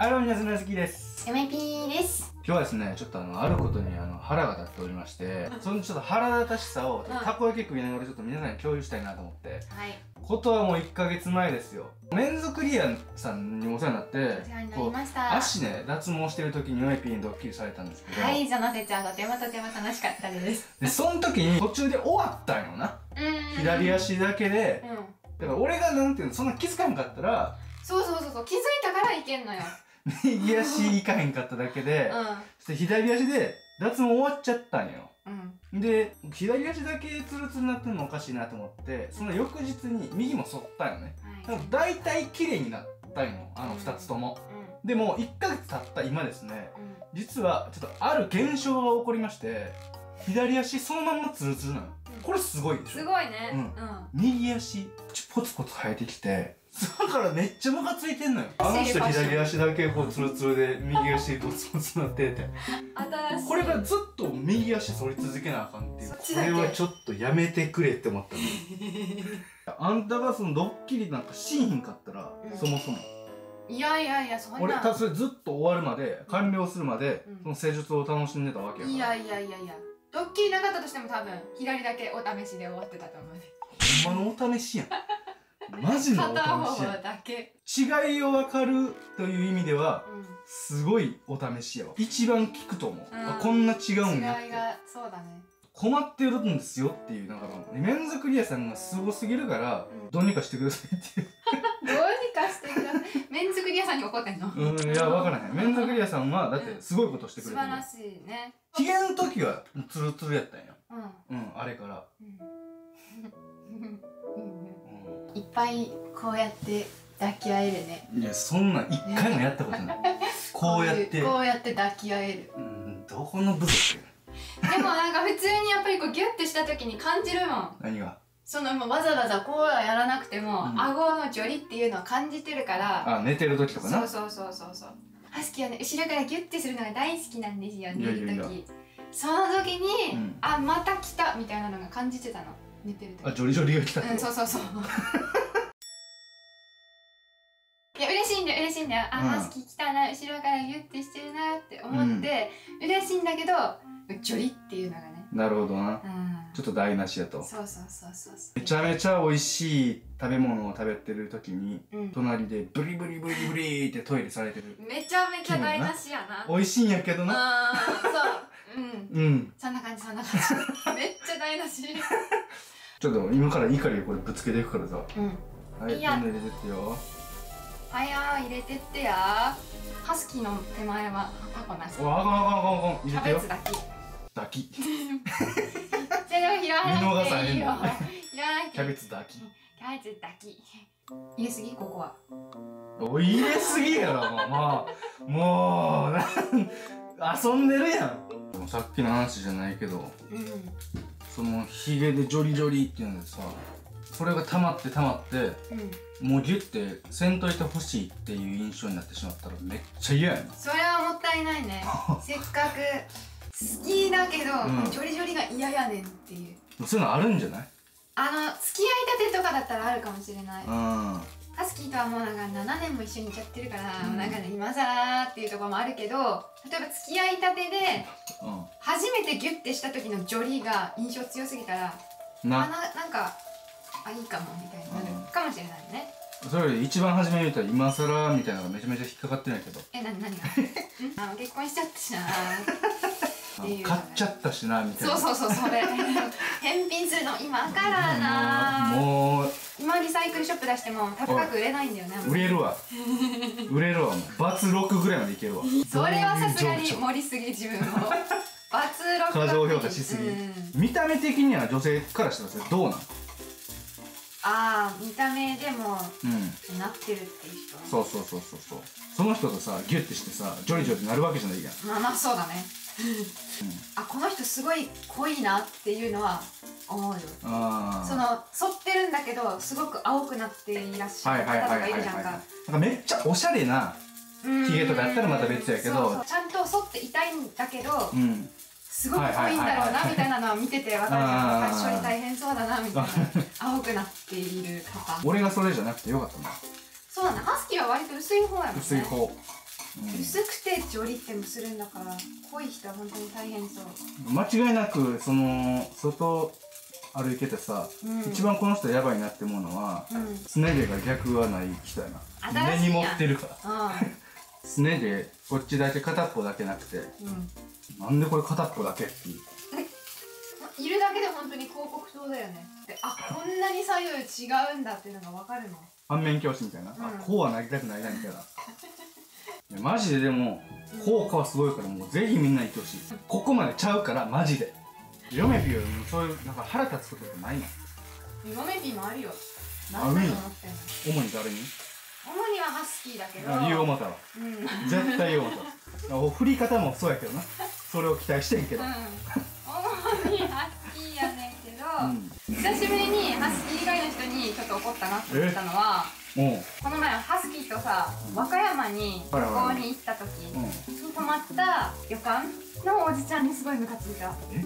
はい、どうも皆さん、なずきです。MIP です。今日はですね、ちょっとあの、あることにあの、腹が立っておりまして、そのちょっと腹立たしさを、んたこ焼き食いながらちょっと皆さんに共有したいなと思って、はい。ことはもう1ヶ月前ですよ。メンズクリアさんにお世話になってお世話になりました。足ね、脱毛してる時に MIP にドッキリされたんですけど、はい、その節はとてもとても楽しかったです。で、その時に途中で終わったんよな。うーん。左。足だけで、うん。だから俺がなんていうの、そんな気づかんかったら、そうそうそうそう、気づいたからいけんのよ。右足いかへんかっただけで、そして左足で脱毛終わっちゃったんよ。うん。うん。で、左足だけツルツルになってるのおかしいなと思って、その翌日に右も反ったんよね。だはい。から大体綺麗になったんよ、あの二つとも。うでも、1ヶ月経った今ですね、ん。うん。実はちょっとある現象が起こりまして、左足そのまんまツルツルなの。これすごいでしょすごいね。ううんん。右足、ちょポツポツ生えてきて、だからめっちゃムカついてんのよ。あの人左足だけこうツルツルで、右足ポツポツなってて。新しい。これがずっと右足反り続けなあかんっていう。これはちょっとやめてくれって思ったの。あんたがそのドッキリなんかしんひんかったら、うんそもそも。いやいやいや、そんな。俺、たそれずっと終わるまで、完了するまで、うんその施術を楽しんでたわけやから。いやいやいやいや。ドッキリなかったとしても多分、左だけお試しで終わってたと思うね。ほんまのお試しやん。マジのお片方だけ。ん。違いを分かるという意味では、うん。すごいお試しやわ。一番効くと思う。こんな違うんやって。違いが、そうだね。困ってるんですよっていう、だから、メンズクリアさんがすごすぎるから、うんどうにかしてくださいっていう。どうにかしてください。メンズクリアさんに怒ってんの？うん、いや、わからない。メンズクリアさんは、だって、すごいことしてく素れてるよ。晴らしいね。ヒゲの時は、ツルツルやったんよ。うん。うん、あれから。うん いっぱいこうやって抱き合えるね。いや、そんなん一回もやったことない。こうやって。こうやって抱き合える。うん、どこの部族やでもなんか普通にやっぱりこうギュッてした時に感じるもん。何が？そのもうわざわざこうはやらなくても、うん顎のジョリっていうのを感じてるから。あ、寝てる時とかな？そうそうそうそうそう。ハスキーはね、後ろからギュッてするのが大好きなんですよ、寝る時。その時に、うんあ、また来たみたいなのが感じてたの。寝てる時。あ、ジョリジョリが来たうん、そうそうそう。いや、嬉しいんだよ、嬉しいんだよ。あ、うんハスキー来たな、後ろからギュッてしてるなって思って、嬉しいんだけど、ジョリっていうのがね。なるほどな。うん。ちょっと台無しやと。そうそうそうそうそう。めちゃめちゃ美味しい食べ物を食べてる時に、うん隣でブリブリブリブリってトイレされてる。めちゃめちゃ台無しやな。美味しいんやけどな。あー、そう。うん。うん。そんな感じ、そんな感じ。めっちゃ台無し。ちょっと今からいいからこれぶつけていくからさ。うん。はい、いやどんどん入れてってよ。はいよー、入れてってやー。ハスキーの手前はタコなし。お、あかんあかんあかんあかん。入キャベツ。だけ。抱き。キ じゃあでも拾わ見逃なくていいよさへんの。拾わなくていいャベツ抱き。キャベツだけ。入れすぎここは。お入れすぎやろ、もう。もう、遊んでるやん。さっきの話じゃないけど、うん。そのヒゲでジョリジョリっていうのでさ、それが溜まって溜まって、うん。もうギュッてせんといてほしいっていう印象になってしまったらめっちゃ嫌やな。それはもったいないね。せっかく好きだけど、うんジョリジョリが嫌やねんっていう。そういうのあるんじゃない？あの、付き合いたてとかだったらあるかもしれない。うん。ハスキーとはもうなんか7年も一緒にいちゃってるから、うんなんかね、今更っていうところもあるけど、例えば付き合いたてで、う初めてギュッてした時のジョリが印象強すぎたら、ん。あ、な、な、なんか、あ、いいかも、みたいになるかもしれないね。それより一番初めに言ったら今更みたいなのがめちゃめちゃ引っかかってないけど、え、な、何が？んあ結婚しちゃったしな買っちゃったしな、みたいな。そうそうそう、それ。返品するの今からなサイクルショップ出しても高く売れないんだよね。売れるわ。売れるわ、もう。バツ6ぐらいまでいけるわ。それはさすがに盛りすぎ自分を。バツロ過剰評価しすぎ、うん見た目的には女性からしたらどうなん？ああ、見た目でもうん。なってるっていう人。そうそうそうそうそう。その人とさ、ギュッてしてさ、ジョリジョリなるわけじゃないやん。まあまあそうだね。あ、この人すごい濃いなっていうのは思うよ。その、反ってるんだけど、すごく青くなっていらっしゃる方とかはいるじゃんか。なんかめっちゃおしゃれな、ヒゲとかやったらまた別やけど。ちゃんと反っていたいんだけど、うん。すごく濃いんだろうなみたいなのは見てて分かるじゃん。最初に大変そうだなみたいな青くなっている方。俺がそれじゃなくてよかったな。そうだねハスキーは割と薄い方やもんね。薄い方。うん。薄くてジョリってもするんだから濃い人は本当に大変そう。間違いなくその外歩いててさ、うん。一番この人やばいなって思うのはうん。すね毛が逆はない人やな。根に持ってるから。あ すね毛こっちだけ片っぽだけなくてうん。なんでこれ片っぽだけっていう。いるだけで本当に広告塔だよね。であこんなに左右違うんだっていうのが分かるもん反面教師みたいな、あうん。こうはなりたくないなみたいな マジででも効果はすごいからもうぜひみんな行ってほしい。ここまでちゃうからマジで。嫁ピーよりもそういうなんか腹立つことってないの？嫁ピーもあるよ。あるよ何だと思ってんの？主に誰に？主にはハスキーだけど。あ言おうまたわ。うん。絶対言おうまたわ。振り方もそうやけどな。それを期待してんけど、うん主にハスキーやねんけど、うん。久しぶりにハスキー以外の人にちょっと怒ったなって思ったのはこの前ハスキーとさ和歌山に旅行に行った時うん。に泊まった旅館のおじちゃんにすごいムカついた。え？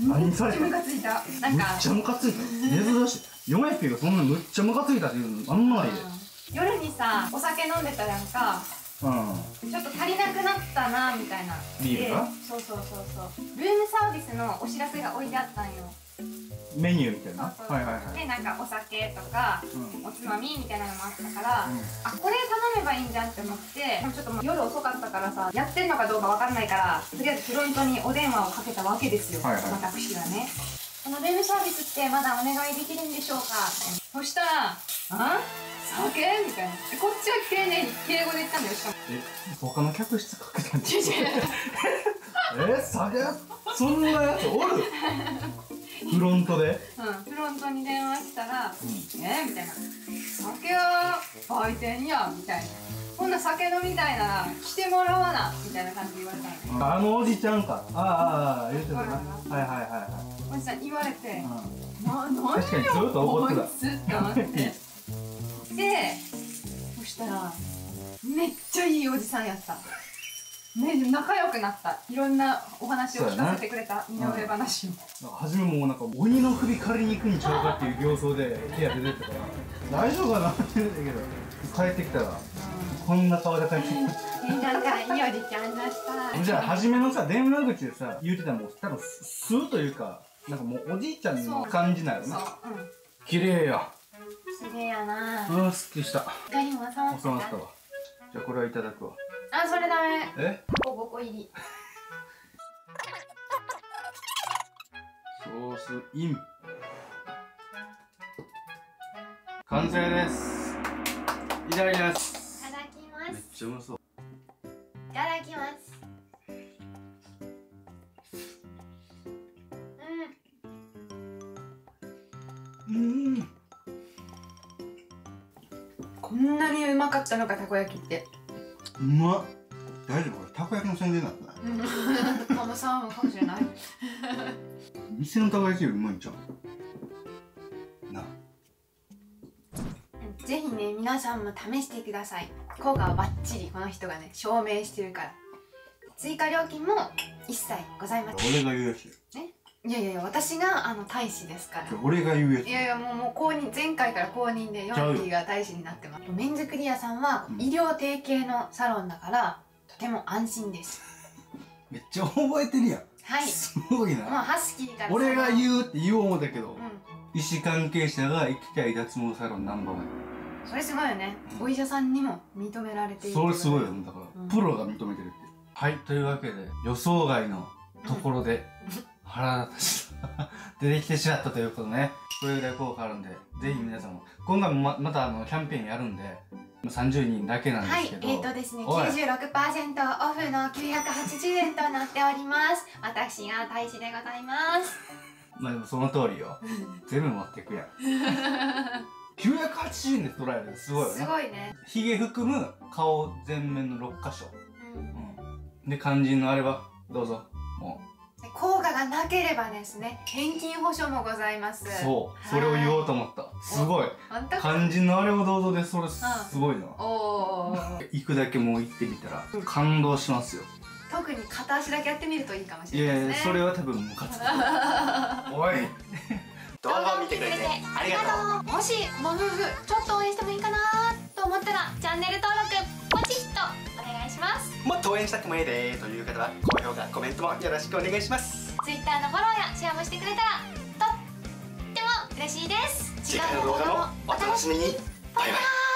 何され？ためっちゃムカついた。なんかむっちゃムカついた。珍しい。嫁ピーがそんなむっちゃムカついたっていうのあんまないで。うん。夜にさお酒飲んでたやんか。うん。ちょっと足りなくなったなみたいな。ビールが？でそうそうそうそう。ルームサービスのお知らせが置いてあったんよメニューみたいな？でなんかお酒とかうん。おつまみみたいなのもあったから、うん。あこれ頼めばいいんじゃんって思ってでもちょっともう夜遅かったからさやってんのかどうかわかんないからとりあえずフロントにお電話をかけたわけですよ、はいはい。私はね。このルームサービスってまだお願いできるんでしょうか？そしたら「あ？酒?」みたいなでこっちは丁寧に敬語で言ったんだよしかも。え他の客室かけたん違う違う。え酒？そんなやつおる？フロントで？うん、フロントに電話したら「うえみたいな「酒は売店や」みたいな「こんな酒飲みたいなら来てもらわな」みたいな感じで言われたのねあのおじちゃんか。ああああ言うてたな。うん。はいはいはいはおじさん言われてい、「なうん、何確かにずっと怒ってた。こいつ」って思って。でそしたらめっちゃいいおじさんやったね仲良くなった。いろんなお話を聞かせてくれた。身の上話を、なんか初めもうなんか鬼の首借りに行くんちゃうかっていう形相で部屋出てったから。大丈夫かなって言ってたけど帰ってきたらこんな顔で帰ってきうん、なんかいいおじちゃんだした。たじゃあ初めのさ電話口でさ言うてたのも多分す吸うというかなんかもうおじいちゃんの感じなんやろそう。なうん。綺麗や。綺麗やな。あーすっきりした。他にも収まった。収まったわ。じゃあこれはいただくわあそれダメ。え？ボコボコ入り。ソースイン。完成です。いただきます。いただきまめっすちゃうまそう。いただきます。うん。うん。こんなにうまかったのかたこ焼きってうまっ。大丈夫？これたこ焼きの宣伝だったな。うん。ママさんかもしれない。店のたこ焼きよりうまいんちゃう？なぜひね皆さんも試してください。効果はバッチリこの人がね証明してるから。追加料金も一切ございません。俺が言うやつよいやいやいや私があの大使ですから。俺が言うやつ。いやいやもうもう公認前回から公認でヨンピーが大使になってます。メンズクリアさんはうん。医療提携のサロンだからとても安心です。めっちゃ覚えてるやん。はい。すごいもうなハスキーから俺がう、言うって言おう思ったけどう医師関係者が行きたい脱毛サロンナンバーワン。ん、それすごいよね、うん。お医者さんにも認められているそれすごいよ。ねだから、うん。プロが認めてるって。はい。というわけで予想外のところで腹立 出てきてしまったということね。これぐらい効果あるんでぜひ皆さんも。今回もままたあのキャンペーンやるんで30人だけなんではいすけ、ど、えーとですね、おい。96%オフの980円となっております。私が大使でございます。まあでもその通りよ。全部持ってくやん。980円で捉えるのすごいよすねごいね。ヒゲ含む顔全面の6箇所、うん。うん、で肝心のあれはどうぞ。もで効果がなければですね、返金保証もございます。うそうそれを言おうと思った。すごい。本当肝心のあれをどうぞでそれすごいな。おー。行くだけもう行ってみたら感動しますよ。特に片足だけやってみるといいかもしいやいれないですね。やそれは多分ムカつく おい。動画を見てくれてありがとう。もしモフフちょっと応援してもいいかなと思ったらチャンネル登録もっと応援したくもええでという方は高評価コメントもよろしくお願いします。Twitter のフォローやシェアもしてくれたらとっても嬉しいです。次回の動画もお楽しみに。バイバイ